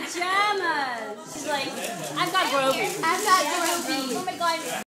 pajamas. She's like, I've got Groovy. I've got Groovy.